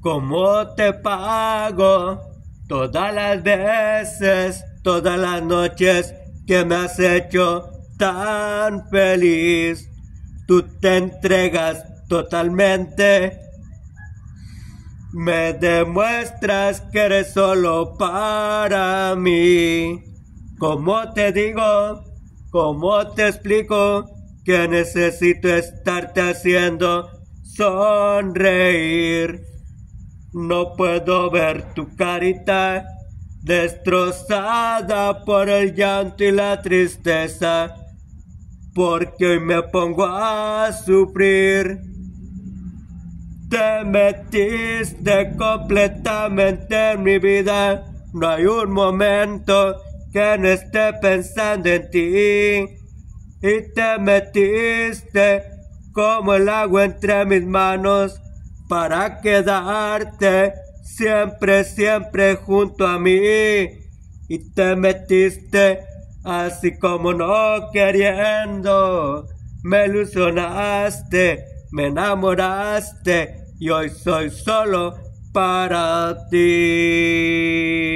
¿Cómo te pago? Todas las veces, todas las noches que me has hecho tan feliz. Tú te entregas totalmente. Me demuestras que eres solo para mí. ¿Cómo te digo? ¿Cómo te explico que necesito estarte haciendo sonreír? No puedo ver tu carita destrozada por el llanto y la tristeza, porque hoy me pongo a sufrir. Te metiste completamente en mi vida, no hay un momento que no esté pensando en ti. Y te metiste como el agua entre mis manos para quedarte siempre, siempre junto a mí. Y te metiste así como no queriendo. Me ilusionaste, me enamoraste y hoy soy solo para ti.